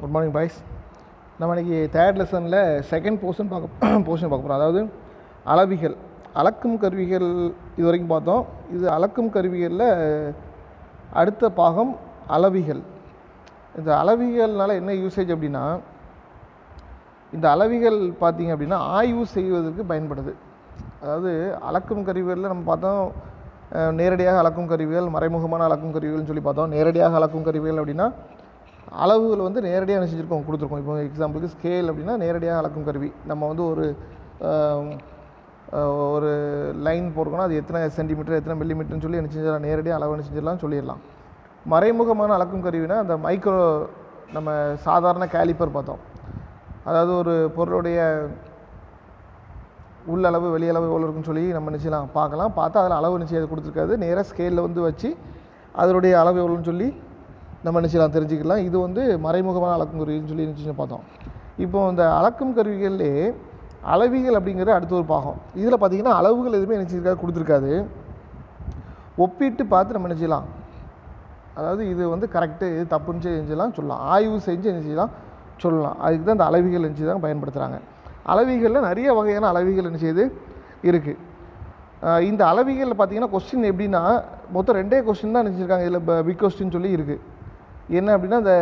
Good morning boys நம்ம இன்றைக்கி third லெசனில் செகண்ட் போர்ஷன் பார்க்க போர்ஷன் பார்க்க போகிறோம் அதாவது அளவிகள். அளக்கும் கருவிகள் இது வரைக்கும் பார்த்தோம். இது அளக்கும் கருவிகளில் அடுத்த பாகம் அளவிகள். இந்த அளவிகள்னால் என்ன யூசேஜ் அப்படின்னா இந்த அளவிகள் பார்த்திங்க அப்படின்னா ஆய்வு செய்வதற்கு பயன்படுது. அதாவது அளக்கும் கருவிகளில் நம்ம பார்த்தோம் நேரடியாக அளக்கும் கருவிகள் மறைமுகமான அளக்கும் கருவிகள்னு சொல்லி பார்த்தோம். நேரடியாக அளக்கும் கருவிகள் அப்படின்னா அளவுகள் வந்து நேரடியாக என்ன செஞ்சுருக்கோம் கொடுத்துருக்கோம். இப்போ எக்ஸாம்பிளுக்கு ஸ்கேல் அப்படின்னா நேரடியாக அளக்கும் கருவி. நம்ம வந்து ஒரு ஒரு லைன் போடுறோம்னா அது எத்தனை சென்டிமீட்டர் எத்தனை மில்லிமீட்டர்னு சொல்லி என்ன செஞ்சிடலாம். நேரடியாக அளவு என்ன செஞ்சிடலாம் சொல்லிடலாம். மறைமுகமான அளக்கும் கருவினா அந்த மைக்ரோ நம்ம சாதாரண கேலிப்பர் பார்த்தோம். அதாவது ஒரு பொருளுடைய உள்ளளவு வெளியளவு எவ்வளோ இருக்குன்னு சொல்லி நம்ம நிச்சயம் பார்க்கலாம். பார்த்தா அதில் அளவு நிச்சயம் அது கொடுத்துருக்காது. நேராக ஸ்கேலில் வந்து வச்சு அதனுடைய அளவு எவ்வளோன்னு சொல்லி நம்ம நிச்சயம் தெரிஞ்சுக்கலாம். இது வந்து மறைமுகமான அளக்கும் கருவின்னு சொல்லி நினச்சின்னு பார்த்தோம். இப்போ இந்த அளக்கும் கருவிகள்லே அளவிகள் அப்படிங்கிறது அடுத்த ஒரு பாகம். இதில் பார்த்தீங்கன்னா அளவுகள் எதுவுமே நினச்சிருக்காது கொடுத்துருக்காது. ஒப்பிட்டு பார்த்து நம்ம நினச்சிக்கலாம் அதாவது இது வந்து கரெக்டு இது தப்புன்னு சொல்லி சொல்லலாம். ஆய்வு செஞ்சு நினச்சிக்கலாம் சொல்லலாம். அதுக்கு தான் இந்த அளவிகள் நினச்சி தான் பயன்படுத்துகிறாங்க அளவிகளில் நிறைய வகையான அளவிகள் நினச்சது இருக்குது இந்த அளவிகளில் பார்த்தீங்கன்னா கொஸ்டின் எப்படின்னா மொத்தம் ரெண்டே கொஸ்டின் தான் நினச்சிருக்காங்க இதில் பிக் கொஸ்டின் சொல்லி இருக்குது என்ன அப்படின்னா இந்த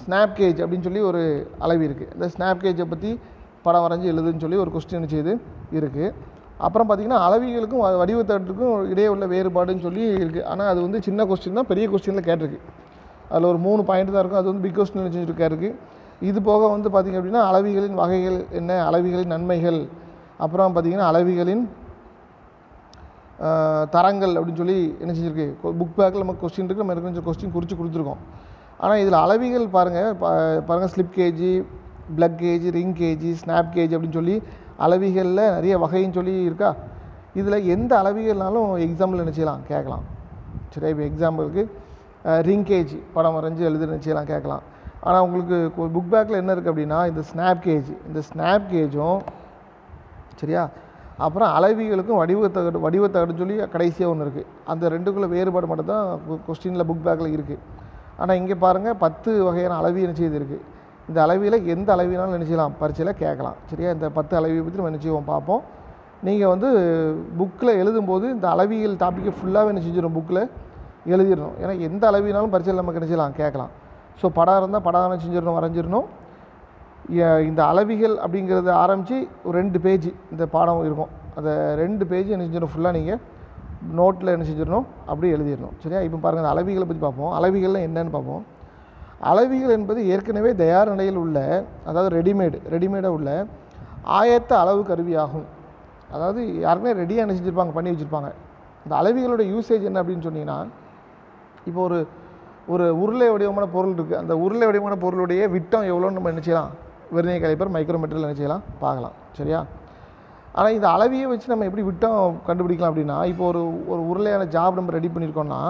ஸ்னாப் கேஜ் அப்படின்னு சொல்லி ஒரு அளவி இருக்குது இந்த ஸ்னாப் கேஜை பற்றி படம் வரைஞ்சி எழுதுன்னு சொல்லி ஒரு கொஸ்டின் செய்து இருக்குது அப்புறம் பார்த்திங்கன்னா அளவிகளுக்கும் வ- வடிவத்தட்டுக்கும் இடையே உள்ள வேறுபாடுன்னு சொல்லி இருக்குது ஆனால் அது வந்து சின்ன கொஸ்டின் தான் பெரிய கொஸ்டினில் கேட்டிருக்கு. அதில் ஒரு மூணு பாயிண்ட் தான் இருக்கும். அது வந்து பிக் கொஸ்டின் செஞ்சுருக்காருக்கு இது போக வந்து பார்த்திங்க அப்படின்னா அளவிகளின் வகைகள் என்ன? அளவிகளின் நன்மைகள். அப்புறம் பார்த்திங்கன்னா அளவிகளின் தரங்கள் அப்படின்னு சொல்லி என்ன செஞ்சுருக்கு? புக் பேக்கில் நமக்கு கொஸ்டின் இருக்குது நம்ம கொஞ்சம் கொஸ்டின் குறித்து கொடுத்துருக்கோம். ஆனால் இதில் அளவிகள் பாருங்கள் பாருங்கள் slip gauge plug gauge ring gauge snap gauge அப்படின்னு சொல்லி அளவிகளில் நிறைய வகைன்னு சொல்லி இருக்கா? இதில் எந்த அளவிகள்னாலும் எக்ஸாம்பிள் என்ன செய்யலாம்? கேட்கலாம். சரி இப்போ எக்ஸாம்பிளுக்கு ரிங் கேஜ் படம் வரைஞ்சி எழுதி என்ன கேட்கலாம். ஆனால் உங்களுக்கு புக் பேக்கில் என்ன இருக்குது அப்படின்னா இந்த ஸ்னாப் கேஜ் இந்த ஸ்னாப் கேஜும் சரியா? அப்புறம் அளவிகளுக்கும் வடிவத்தகடு வடிவத்தகடுன்னு சொல்லி கடைசியாக ஒன்று இருக்குது அந்த ரெண்டுக்குள்ள வேறுபாடு மட்டும் தான் கொஸ்டினில் புக் பேக்கில் இருக்குது ஆனால் இங்கே பாருங்கள் பத்து வகையான அளவி என்ன இருக்குது இந்த அளவியில் எந்த அளவினாலும் நினச்சிக்கலாம் செய்யலாம் பரீட்சையில் கேட்கலாம். சரியா? இந்த பத்து அளவியை பற்றி நம்ம நினச்சிவோம் பார்ப்போம். நீங்கள் வந்து புக்கில் எழுதும்போது இந்த அளவியல் டாப்பிக்கை ஃபுல்லாகவே என்ன செஞ்சிடும் புக்கில் எழுதிடணும். ஏன்னா எந்த அளவினாலும் பரீட்சையில் நமக்கு நினச்சிக்கலாம் கேட்கலாம். ஸோ படம் இருந்தால் படம் என்ன செஞ்சிடணும் வரைஞ்சிடணும். இந்த அளவிகள் அப்படிங்கிறத ஆரம்பித்து ஒரு ரெண்டு பேஜ் இந்த பாடம் இருக்கும். அந்த ரெண்டு பேஜ் என்ன செஞ்சிடணும்? ஃபுல்லாக நீங்கள் நோட்டில் என்ன செஞ்சிடணும்? அப்படியே எழுதிடணும். சரியா? இப்போ பாருங்கள் அந்த அளவிகளை பற்றி பார்ப்போம். அளவிகள்லாம் என்னன்னு பார்ப்போம். அளவிகள் என்பது ஏற்கனவே தயார் நிலையில் உள்ள அதாவது ரெடிமேடு ரெடிமேடாக உள்ள ஆயத்த அளவு கருவியாகும் அதாவது யாருமே ரெடியாக என்ன செஞ்சுருப்பாங்க? பண்ணி வச்சுருப்பாங்க. இந்த அளவிகளோட யூசேஜ் என்ன அப்படின்னு சொன்னீங்கன்னா இப்போ ஒரு ஒரு உருளை வடிவமான பொருள் இருக்குது அந்த உருளை வடிவமான பொருளுடைய விட்டம் எவ்வளோன்னு நம்ம நினச்சிக்கலாம் வெர்னியர் கலைப்பர் மைக்ரோமீட்டரில் என்ன செய்யலாம்? பார்க்கலாம். சரியா? ஆனால் இந்த அளவியை வச்சு நம்ம எப்படி விட்டம் கண்டுபிடிக்கலாம் அப்படின்னா இப்போ ஒரு ஒரு உருளையான ஜாப் நம்ம ரெடி பண்ணியிருக்கோம்னா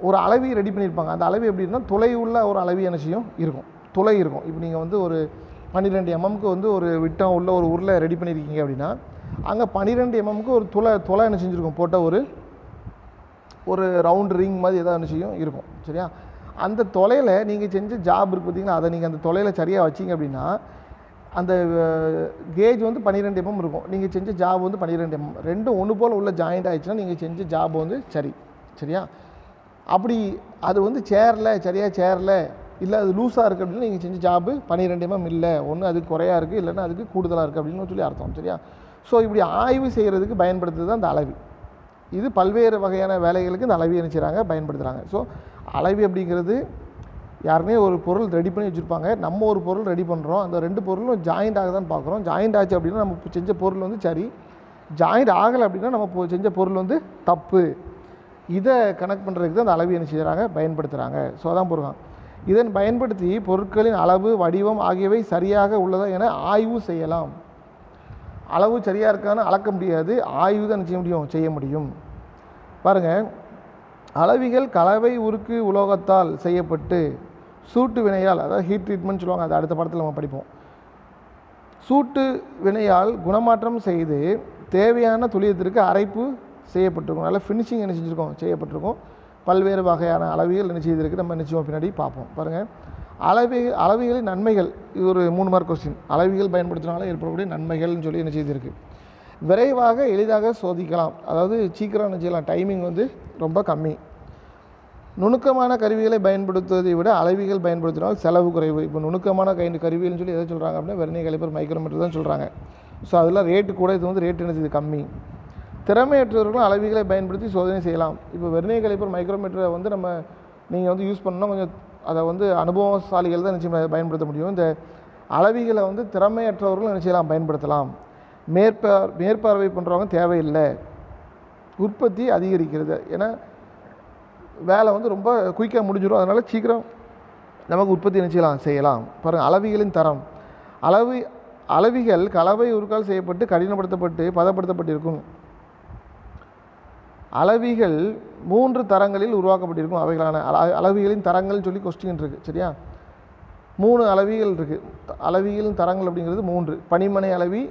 ஒரு அளவி ரெடி பண்ணியிருப்பாங்க அந்த அளவி எப்படின்னா துளை உள்ள ஒரு அளவி என்ன செய்யும்? இருக்கும். துளை இருக்கும். இப்போ நீங்கள் வந்து ஒரு பன்னிரெண்டு எம்எம்க்கு வந்து ஒரு விட்டம் உள்ள ஒரு உருளை ரெடி பண்ணியிருக்கீங்க அப்படின்னா அங்கே பன்னிரெண்டு எம்எம்க்கு ஒரு துளை துளை என்ன செஞ்சுருக்கும்? போட்ட ஒரு ஒரு ரவுண்ட் ரிங் மாதிரி ஏதாவது என்ன செய்யும். இருக்கும். சரியா? அந்த தொலையில் நீங்கள் செஞ்ச ஜாப் இருக்குது பார்த்தீங்கன்னா அதை நீங்கள் அந்த தொலையில் சரியாக வச்சிங்க அப்படின்னா அந்த கேஜ் வந்து பன்னிரெண்டு எம்எம் இருக்கும். நீங்கள் செஞ்ச ஜாப் வந்து பன்னிரெண்டு எம்எம் ரெண்டும் ஒன்று போல் உள்ள ஜாயிண்ட் ஆகிடுச்சுன்னா நீங்கள் செஞ்ச ஜாப் வந்து சரி. சரியா? அப்படி அது வந்து சேரல சரியாக சேரல இல்லை அது லூஸாக இருக்குது அப்படின்னா நீங்கள் செஞ்ச ஜாப்பு பன்னிரெண்டு எம்எம் இல்லை. ஒன்று அது குறையாக இருக்குது இல்லைன்னா அதுக்கு கூடுதலாக இருக்குது அப்படின்னு சொல்லி அர்த்தம். சரியா? ஸோ இப்படி ஆய்வு செய்கிறதுக்கு பயன்படுத்துறது தான் அந்த அளவு. இது பல்வேறு வகையான வேலைகளுக்கு இந்த அளவி என்ன செய்கிறாங்க பயன்படுத்துகிறாங்க ஸோ அளவி அப்படிங்கிறது யாருமே ஒரு பொருள் ரெடி பண்ணி வச்சுருப்பாங்க. நம்ம ஒரு பொருள் ரெடி பண்ணுறோம் அந்த ரெண்டு பொருளும் ஜாயிண்ட் ஆக தான் பார்க்குறோம். ஜாயிண்ட் ஆச்சு அப்படின்னா நம்ம செஞ்ச பொருள் வந்து சரி. ஜாயிண்ட் ஆகலை அப்படின்னா நம்ம செஞ்ச பொருள் வந்து தப்பு. இதை கனெக்ட் பண்ணுறதுக்கு தான் அந்த அளவு என்ன செய்கிறாங்க பயன்படுத்துகிறாங்க ஸோ அதான் போடுறாங்க இதன் பயன்படுத்தி பொருட்களின் அளவு வடிவம் ஆகியவை சரியாக உள்ளதா என ஆய்வு செய்யலாம். அளவு சரியாக இருக்கான்னு அளக்க முடியாது. ஆய்வு தான் செய்ய முடியும்? செய்ய முடியும். பாருங்கள் அளவிகள் கலவை உருக்கு உலோகத்தால் செய்யப்பட்டு சூட்டு வினையால் அதாவது ஹீட் ட்ரீட்மெண்ட் சொல்லுவாங்க அது அடுத்த படத்தில் நம்ம படிப்போம். சூட்டு வினையால் குணமாற்றம் செய்து தேவையான துளியத்திற்கு அரைப்பு செய்யப்பட்டிருக்கும். நல்லா ஃபினிஷிங் என்ன செஞ்சுருக்கோம்? செய்யப்பட்டிருக்கும். பல்வேறு வகையான அளவிகள் என்ன செய்திருக்கு? நம்ம நிச்சயம் பின்னாடி பார்ப்போம். பாருங்கள் அளவி அளவிகளின் நன்மைகள் இது ஒரு மூணு மார்க் கொஸ்டின் அளவிகள் பயன்படுத்தினால ஏற்படக்கூடிய நன்மைகள்னு சொல்லி என்ன செய்திருக்கு? விரைவாக எளிதாக சோதிக்கலாம். அதாவது சீக்கிரம் என்ன செய்யலாம் டைமிங் வந்து ரொம்ப கம்மி. நுணுக்கமான கருவிகளை பயன்படுத்துவதை விட அளவிகள் பயன்படுத்தினால் செலவு குறைவு. இப்போ நுணுக்கமான கை கருவிகள்னு சொல்லி எதை சொல்கிறாங்க அப்படின்னா வெர்னிய கலிப்பர் மைக்ரோமீட்டர் தான் சொல்கிறாங்க ஸோ அதில் ரேட்டு கூட இது வந்து ரேட் என்னது? கம்மி. திறமையற்றவர்களும் அளவிகளை பயன்படுத்தி சோதனை செய்யலாம். இப்போ வெர்னிய கலிப்பர் மைக்ரோமீட்டரை வந்து நம்ம நீங்கள் வந்து யூஸ் பண்ணால் கொஞ்சம் அதை வந்து அனுபவசாலிகள் தான் நிச்சயம் பயன்படுத்த முடியும். இந்த அளவிகளை வந்து திறமையற்றவர்களும் என்ன செய்யலாம்? பயன்படுத்தலாம். மேற்பார் மேற்பார்வை பண்ணுறவங்க தேவையில்லை. உற்பத்தி அதிகரிக்கிறது. ஏன்னா வேலை வந்து ரொம்ப குயிக்காக முடிஞ்சிடும் அதனால் சீக்கிரம் நமக்கு உற்பத்தி என்ன செய்யலாம்? செய்யலாம். பாருங்கள் அளவிகளின் தரம். அளவு அளவிகள் கலவை உருக்கால் செய்யப்பட்டு கடினப்படுத்தப்பட்டு பதப்படுத்தப்பட்டிருக்கும் அளவிகள் மூன்று தரங்களில் உருவாக்கப்பட்டிருக்கும் அவைகளான அள- அளவிகளின் தரங்கள்னு சொல்லி கொஸ்டின் இருக்குது சரியா? மூணு அளவிகள் இருக்குது அளவிகளின் தரங்கள் அப்படிங்கிறது மூன்று. பனிமனை அளவி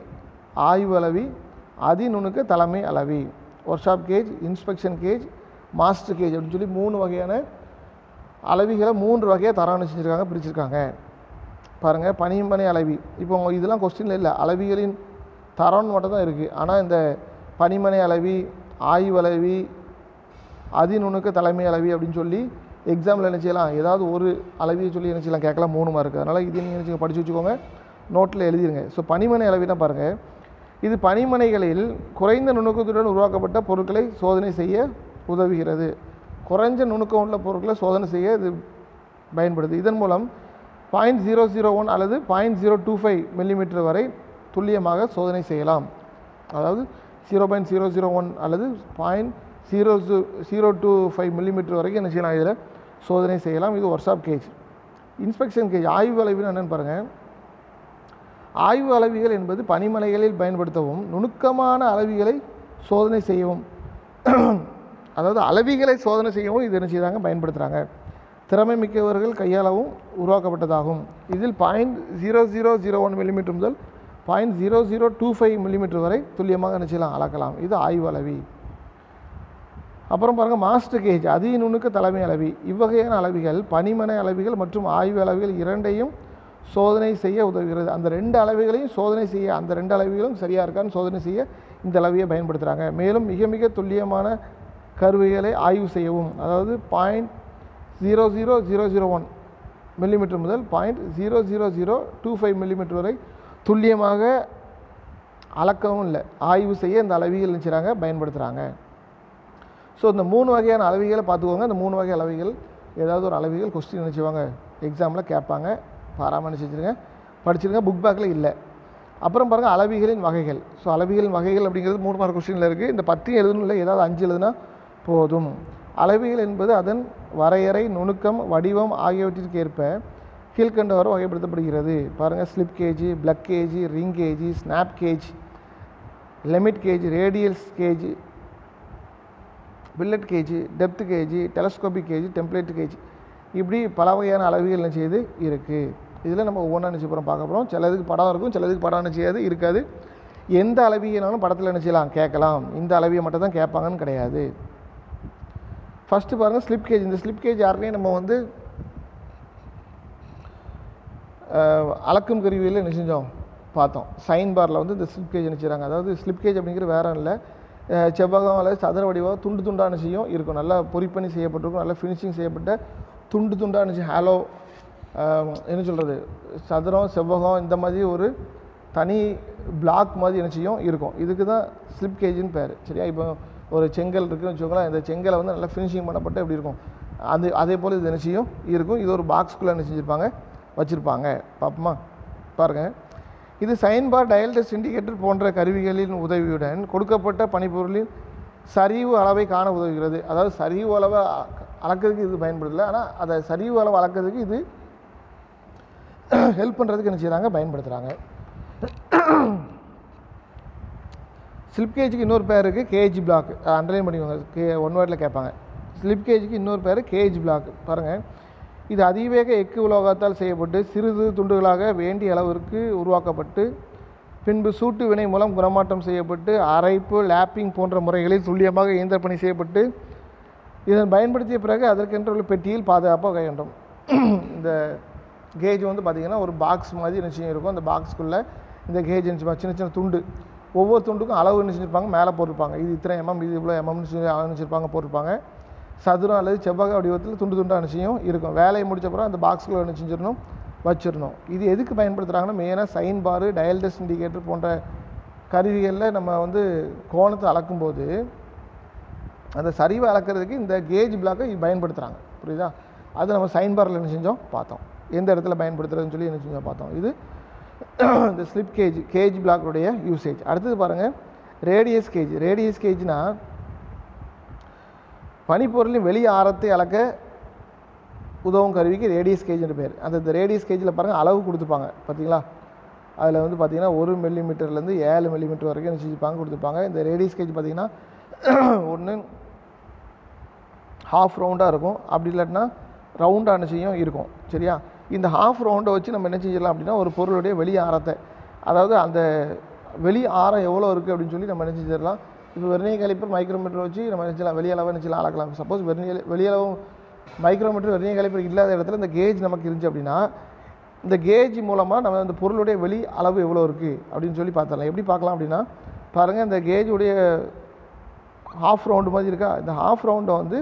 ஆய்வு அளவி அதிநுணுக்க தலைமை அளவி workshop gauge inspection gauge master gauge அப்படின்னு சொல்லி மூணு வகையான அளவிகளை மூன்று வகையாக தரம் செஞ்சுருக்காங்க பிரிச்சிருக்காங்க. பாருங்கள் பனிமனை அளவி. இப்போ இதெல்லாம் கொஸ்டின் இல்லை அளவிகளின் தரம்னு மட்டும் தான் இருக்குது ஆனால் இந்த பனிமனை அளவி ஆய்வு அளவி அதிநுணுக்க தலைமை அளவி அப்படின்னு சொல்லி எக்ஸாமில் என்ன செய்யலாம்? ஏதாவது ஒரு அளவியை சொல்லி என்ன செய்யலாம்? கேட்கலாம் மூணு மார்க் அதனால் இது நீங்கள் என்ன படிச்சு வச்சுக்கோங்க. நோட்டில் எழுதிடுங்க ஸோ பனிமனை அளவினா பாருங்கள் இது பனிமனைகளில் குறைந்த நுணுக்கத்துடன் உருவாக்கப்பட்ட பொருட்களை சோதனை செய்ய உதவுகிறது. குறைஞ்ச நுணுக்கம் உள்ள பொருட்களை சோதனை செய்ய இது பயன்படுது. இதன் மூலம் பாயிண்ட் ஜீரோ ஜீரோ ஒன் அல்லது point zero two five millimetre வரை துல்லியமாக சோதனை செய்யலாம். அதாவது zero point zero zero one அல்லது point zero zero two five millimetre வரைக்கும் என்ன செய்யலாம்? இதில் சோதனை செய்யலாம். இது workshop gauge inspection gauge ஆய்வு அளவுன்னு என்னென்னு பாருங்கள் ஆய்வு அளவிகள் என்பது பனிமலைகளில் பயன்படுத்தவும் நுணுக்கமான அளவிகளை சோதனை செய்யவும். அதாவது அளவிகளை சோதனை செய்யவும் இது என்ன செய்கிறாங்க பயன்படுத்துகிறாங்க திறமை மிக்கவர்கள் கையாளவும் உருவாக்கப்பட்டதாகும். இதில் point zero zero zero one millimetre முதல் point zero zero two five millimetre வரை துல்லியமாக என்ன செய்யலாம்? அளக்கலாம். இது ஆய்வு அளவி. அப்புறம் பாருங்கள் மாஸ்டர் கேஜ் அதி நுணுக்க தலைமை அளவி. இவ்வகையான அளவிகள் பனிமனை அளவிகள் மற்றும் ஆய்வு அளவிகள் இரண்டையும் சோதனை செய்ய உதவுகிறது. அந்த ரெண்டு அளவுகளையும் சோதனை செய்ய அந்த ரெண்டு அளவுகளும் சரியாக இருக்கான்னு சோதனை செய்ய இந்த அளவியை பயன்படுத்துகிறாங்க மேலும் மிக மிக துல்லியமான கருவிகளை ஆய்வு செய்யவும் அதாவது point zero zero zero zero one millimetre முதல் point zero zero zero two five millimetre வரை துல்லியமாக அளக்கவும் இல்லை. ஆய்வு செய்ய இந்த அளவிகள் நினச்சிறாங்க பயன்படுத்துகிறாங்க ஸோ இந்த மூணு வகையான அளவிகளை பார்த்துக்கோங்க. இந்த மூணு வகை அளவிகள் ஏதாவது ஒரு அளவிகள் கொஸ்டின் நினச்சிவாங்க எக்ஸாமில் கேட்பாங்க. பராமரிச்சு வச்சுருங்க படிச்சிருங்க புக் பேக்கில் இல்லை. அப்புறம் பாருங்கள் அளவிகளின் வகைகள். ஸோ அளவிகளின் வகைகள் அப்படிங்கிறது மூணு மார்க் கொஸ்டினில் இருக்குது இந்த பத்தையும் எழுதணும் இல்லை ஏதாவது அஞ்சு எழுதுனா போதும். அளவிகள் என்பது அதன் வரையறை நுணுக்கம் வடிவம் ஆகியவற்றிற்கு ஏற்ப கீழ்கண்டவாறு வகைப்படுத்தப்படுகிறது. பாருங்கள் slip gauge plug gauge ring gauge snap gauge limit gauge radials gauge fillet gauge depth gauge telescopic gauge template gauge இப்படி பல வகையான அளவுகள் என்ன செய்யுது இருக்குது இதில் நம்ம ஒவ்வொன்றா நினச்சி போகிறோம் பார்க்க போகிறோம். சிலதுக்கு படம் இருக்கும் சிலதுக்கு படம் நினச்சியாது இருக்காது. எந்த அளவியனாலும் படத்தில் என்ன கேட்கலாம். இந்த அளவியை மட்டும் தான் கேட்பாங்கன்னு கிடையாது. ஃபஸ்ட்டு பாருங்கள் ஸ்லிப் கேஜ் இந்த ஸ்லிப் கேஜ் யாருனே நம்ம வந்து அளக்கும் கருவியில் என்ன செஞ்சோம் பார்த்தோம் சைன் பாரில் வந்து இந்த ஸ்லிப் கேஜ் நினச்சிடறாங்க. அதாவது ஸ்லிப் கேஜ் அப்படிங்கிற வேற இல்லை. செவ்வகம் அல்லது சதுர வடிவாக துண்டு துண்டான செய்யும் இருக்கும். நல்லா பொறிப்பணி செய்யப்பட்டிருக்கும் நல்லா ஃபினிஷிங் செய்யப்பட்ட துண்டு துண்டான நினச்சி ஹாலோ என்ன சொல்கிறது சதுரம் செவ்வகம் இந்த மாதிரி ஒரு தனி பிளாக் மாதிரி என்ன செய்யும்? இருக்கும். இதுக்கு தான் ஸ்லிப் கேஜின்னு பேர். சரியா? இப்போ ஒரு செங்கல் இருக்குன்னு வச்சுக்கோங்களேன் இந்த செங்கலை வந்து நல்லா ஃபினிஷிங் பண்ணப்பட்டு எப்படி இருக்கும்? அது அதே போல் இது என்ன செய்யும்? இருக்கும். இது ஒரு பாக்ஸ்குள்ளே என்ன செஞ்சுருப்பாங்க? வச்சுருப்பாங்க. பார்ப்போமா? பாருங்கள் இது சைன் பார் டயல்டஸ் இண்டிகேட்டர் போன்ற கருவிகளின் உதவியுடன் கொடுக்கப்பட்ட பனிப்பொருளின் சரிவு அளவை காண உதவுகிறது. அதாவது சரிவு அளவை அளக்கிறதுக்கு இது பயன்படுத்தல. ஆனால் அதை சரிவு அளவை அளக்கிறதுக்கு இது ஹெல்ப் பண்ணுறதுக்கு என்ன செய்கிறாங்க பயன்படுத்துகிறாங்க ஸ்லிப் கேஜுக்கு இன்னொரு பேர் இருக்குது கேஜி பிளாக் அண்டர்லைன் பண்ணிக்கோங்க. கே ஒன் வேர்டில் கேட்பாங்க. ஸ்லிப் கேஜுக்கு இன்னொரு பேர் கேஜ் பிளாக் பாருங்கள் இது அதிவேக எக்கு உலோகத்தால் செய்யப்பட்டு சிறிது துண்டுகளாக வேண்டிய அளவிற்கு உருவாக்கப்பட்டு பின்பு சூட்டு வினை மூலம் குணமாற்றம் செய்யப்பட்டு அரைப்பு லேப்பிங் போன்ற முறைகளில் துல்லியமாக இயந்திர பணி செய்யப்பட்டு இதன் பயன்படுத்திய பிறகு அதற்கென்ற உள்ள பெட்டியில் பாதுகாப்பாக வேண்டும் இந்த கேஜ் வந்து பார்த்திங்கன்னா ஒரு பாக்ஸ் மாதிரி நிச்சயம் இருக்கும். அந்த பாக்ஸ்க்குள்ளே இந்த கேஜ் நினச்சி சின்ன சின்ன துண்டு. ஒவ்வொரு துண்டுக்கும் அளவு நினைச்சிருப்பாங்க மேலே போட்டிருப்பாங்க. இது இத்தனை எம்எம் இது இவ்வளோ எம்எம்னு சொல்லி அளவு போட்டிருப்பாங்க. சதுரம் அல்லது செவ்வக வடிவத்தில் துண்டு துண்டாக நிச்சயம் இருக்கும். வேலையை முடிச்ச அப்புறம் அந்த பாக்ஸ்குள்ளே என்ன செஞ்சிடணும் வச்சிடணும். இது எதுக்கு பயன்படுத்துகிறாங்கன்னா மெயினாக சைன் பாரு டயல் டெஸ்ட் இண்டிகேட்டர் போன்ற கருவிகளில் நம்ம வந்து கோணத்தை அளக்கும்போது அந்த சரிவை அளக்கிறதுக்கு இந்த கேஜ் பிளாக்கை பயன்படுத்துகிறாங்க புரியுதா? அது நம்ம சைன் பாரில் என்ன செஞ்சோம்? பார்த்தோம். எந்த இடத்துல பயன்படுத்துறதுன்னு சொல்லி என்ன செஞ்சோம் பார்த்தோம். இது இந்த ஸ்லிப் கேஜ் கேஜ் பிளாக்குடைய யூசேஜ் அடுத்தது பாருங்கள் ரேடியஸ் கேஜ் ரேடியஸ் கேஜ்னால் பனிப்பொருளின் வெளி ஆரத்தை அளக்க உதவும் கருவிக்கு ரேடியஸ் கேஜ்னு பேர் அந்த ரேடியஸ் கேஜில் பாருங்கள் அளவு கொடுத்துருப்பாங்க பார்த்தீங்களா? அதில் வந்து பார்த்தீங்கன்னா ஒரு மில்லிமீட்டர்லேருந்து ஏழு மில்லிமீட்டர் வரைக்கும் நிச்சயிப்பாங்க கொடுத்துருப்பாங்க இந்த ரேடியஸ் கேஜ் பார்த்தீங்கன்னா ஒன்று ஹாஃப் ரவுண்டாக இருக்கும். அப்படி இல்லாட்டினா ரவுண்டாக செய்யும்? இருக்கும். சரியா? இந்த ஹாஃப் ரவுண்டை வச்சு நம்ம என்ன செஞ்சிடலாம் அப்படின்னா ஒரு பொருளுடைய வெளி ஆரத்தை அதாவது அந்த வெளி ஆரம் எவ்வளோ இருக்குது அப்படின்னு சொல்லி நம்ம என்ன செஞ்சிடலாம். இப்போ வெர்னியர் கலிப்பர் மைக்ரோமீட்டர் வச்சு நம்ம நினச்சலாம் வெளியளவை நினச்சலாம் அளக்கலாம். சப்போஸ் வெர்னியல் வெளியளவும் மைக்ரோமீட்டர் வெர்னியர் கலிப்பர் இல்லாத இடத்துல இந்த கேஜ் நமக்கு இருந்துச்சு அப்படின்னா இந்த கேஜ் மூலமாக நம்ம அந்த பொருளுடைய வெளி அளவு எவ்வளோ இருக்குது அப்படின்னு சொல்லி பார்த்துடலாம். எப்படி பார்க்கலாம் அப்படின்னா பாருங்கள் இந்த கேஜுடைய ஹாஃப் ரவுண்டு மாதிரி இருக்கா? இந்த ஹாஃப் ரவுண்டை வந்து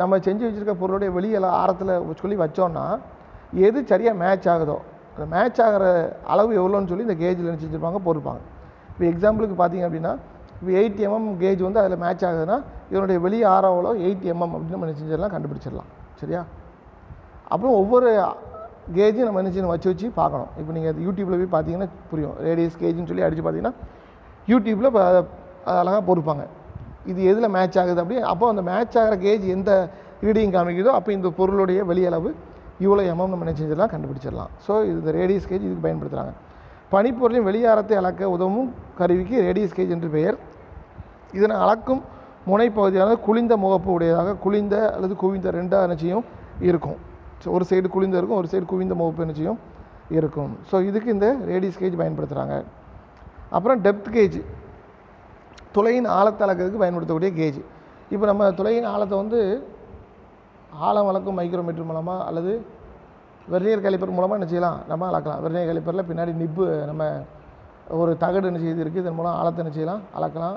நம்ம செஞ்சு வச்சுருக்க பொருளுடைய வெளியில் ஆரத்தில் சொல்லி வச்சோன்னா எது சரியாக மேட்ச் ஆகுதோ. அந்த மேட்ச் ஆகிற அளவு எவ்வளோன்னு சொல்லி இந்த கேஜில் என்ன செஞ்சுருப்பாங்க போட்டிருப்பாங்க. இப்போ எக்ஸாம்பிளுக்கு பார்த்தீங்க அப்படின்னா இப்போ எயிட் எம்எம் கேஜ் வந்து அதில் மேட்ச் ஆகுதுன்னா இதனுடைய வெளி ஆரம் எயிட் எம்எம் அப்படின்னு நம்ம நினச்சிடலாம் கண்டுபிடிச்சிடலாம். சரியா? அப்புறம் ஒவ்வொரு கேஜும் நம்ம நினச்சி வச்சு வச்சு பார்க்கணும். இப்போ நீங்கள் அது யூடியூப்பில் போய் பார்த்தீங்கன்னா புரியும். ரேடியஸ் கேஜின்னு சொல்லி அடித்து பார்த்தீங்கன்னா யூடியூப்பில் இப்போ அதை அழகாக போட்டிருப்பாங்க. இது எதில் மேட்ச் ஆகுது அப்படி அப்போ அந்த மேட்ச் ஆகிற கேஜ் எந்த ரீடிங் காமிக்குதோ அப்போ இந்த பொருளுடைய வெளியளவு இவ்வளோ எம்எம் நம்ம என்ன செஞ்சிடலாம்? கண்டுபிடிச்சிடலாம். ஸோ இது ரேடியஸ் கேஜ் இதுக்கு பயன்படுத்துகிறாங்க பனிப்பொருளின் வெளியாரத்தை அளக்க உதவும் கருவிக்கு ரேடியஸ் கேஜ் என்று பெயர். இதனை அளக்கும் முனைப்பகுதியானது குளிந்த முகப்பு உடையதாக குளிந்த அல்லது குவிந்த ரெண்டாக நிச்சயம் இருக்கும். ஸோ ஒரு சைடு குளிந்த இருக்கும் ஒரு சைடு குவிந்த முகப்பு நிச்சயம் இருக்கும். ஸோ இதுக்கு இந்த ரேடியஸ் கேஜ் பயன்படுத்துகிறாங்க அப்புறம் டெப்த் கேஜ் துளையின் ஆழத்தை அளக்கிறதுக்கு பயன்படுத்தக்கூடிய கேஜ் இப்போ நம்ம துளையின் ஆழத்தை வந்து ஆழம் அளக்கும் மைக்ரோமீட்டர் மூலமாக அல்லது வெர்னியர் கலிப்பர் மூலமாக என்ன செய்யலாம்? நம்ம அளக்கலாம். வெர்னியர் கலிப்பரில் பின்னாடி நிப்பு நம்ம ஒரு தகடு என்ன செய்து இருக்குது இதன் மூலம் ஆழத்தை என்ன செய்யலாம்? அளக்கலாம்.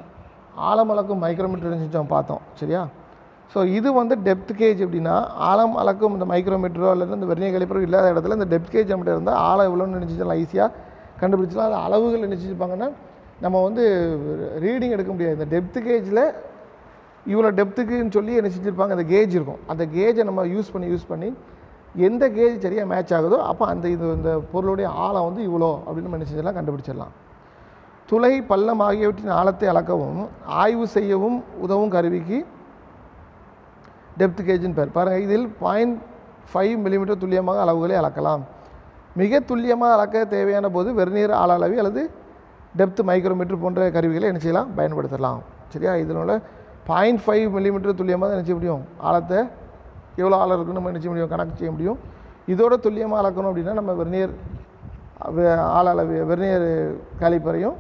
ஆழம் அளக்கும் மைக்ரோமீட்டர் செஞ்சோம் பார்த்தோம். சரியா? ஸோ இது வந்து டெப்த் கேஜ் அப்படின்னா ஆழம் அளக்கும் இந்த மைக்ரோமீட்டரோ அல்லது இந்த வெர்னியர் கலிப்பரோ இல்லாத இடத்துல இந்த டெப்த் கேஜ் நம்மகிட்ட இருந்தால் ஆழம் எவ்வளோன்னு நினச்சிக்கலாம் ஈஸியாக கண்டுபிடிச்சலாம் அது அளவுகள் நினச்சிருப்பாங்கன்னா நம்ம வந்து ரீடிங் எடுக்க முடியாது. இந்த டெப்த் கேஜில் இவ்வளோ டெப்த்துக்குன்னு சொல்லி என்ன செஞ்சுருப்பாங்க? அந்த கேஜ் இருக்கும். அந்த கேஜை நம்ம யூஸ் பண்ணி யூஸ் பண்ணி எந்த கேஜ் சரியாக மேட்ச் ஆகுதோ அப்போ அந்த இது இந்த பொருளுடைய ஆழம் வந்து இவ்வளோ அப்படின்னு நம்ம என்ன செஞ்சிடலாம்? கண்டுபிடிச்சிடலாம். துளை பள்ளம் ஆகியவற்றின் ஆழத்தை அளக்கவும் ஆய்வு செய்யவும் உதவும் கருவிக்கு டெப்த் கேஜின் பேர். பாருங்கள் இதில் பாயிண்ட் ஃபைவ் மில்லிமீட்டர் துல்லியமாக அளவுகளை அளக்கலாம். மிக துல்லியமாக அளக்க தேவையான போது வெர்னியர் ஆழ அளவி அல்லது டெப்த் மைக்ரோமீட்டர் போன்ற கருவிகளை என்ன செய்யலாம்? பயன்படுத்தலாம். சரியா? இதனால் பாயிண்ட் ஃபைவ் மில்லிமீட்டர் துல்லியமாக தான் நினச்ச முடியும். ஆழத்தை எவ்வளோ ஆழம் இருக்குன்னு நம்ம நினச்ச முடியும் கணக்கு செய்ய முடியும். இதோட துல்லியமாக அளக்கணும் அப்படின்னா நம்ம வெர்னியர் ஆழ அளவு வெர்னியர் காலிப்பரையும்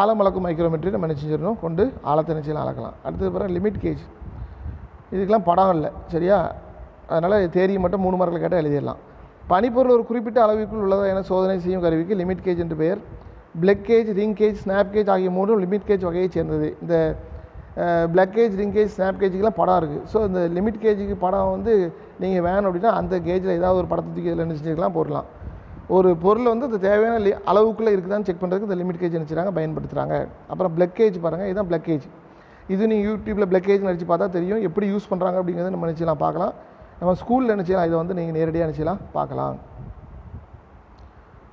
ஆழம் அளக்கும் மைக்ரோமீட்டரையும் நம்ம என்ன செஞ்சிடணும் கொண்டு ஆழத்தை நினச்சியில் அளக்கலாம். அடுத்தது பிறகு லிமிட் கேஜ் இதுக்கெல்லாம் படம் இல்லை சரியா? அதனால் தேரியை மட்டும் மூணு மார்க்கில் கேட்டால் எழுதிடலாம். பனிப்பொருள் ஒரு குறிப்பிட்ட அளவிற்குள் உள்ளதா என சோதனை செய்யும் கருவிக்கு லிமிட் கேஜ் என்று பெயர். Plug gauge ring gauge snap gauge ஆகிய மூன்றும் லிமிட் கேஜ் வகையைச் சேர்ந்தது. இந்த plug gauge ring gauge snap கேஜுக்கெலாம் படம் இருக்குது ஸோ இந்த லிமிட் கேஜுக்கு படம் வந்து நீங்கள் வேணும் அப்படின்னா அந்த கேஜில் ஏதாவது ஒரு படத்தை தூக்கி இதில் நினச்சிக்கலாம் போடலாம். ஒரு பொருள் வந்து அது தேவையான லி அளவுக்குள்ளே இருக்குதான்னு செக் பண்ணுறதுக்கு இந்த லிமிட் கேஜ் நினச்சிறாங்க பயன்படுத்துகிறாங்க அப்புறம் பிளக் கேஜ் பாருங்கள் இதுதான் பிளக் கேஜ் இது நீங்கள் யூடியூப்பில் பிளக் கேஜ் நினச்சி பார்த்தா தெரியும் எப்படி யூஸ் பண்ணுறாங்க அப்படிங்கிறத நம்ம நினச்சிலாம் பார்க்கலாம். நம்ம ஸ்கூலில் நினச்சிலாம் இதை வந்து நீங்கள் நேரடியாக நினச்சிலாம் பார்க்கலாம்.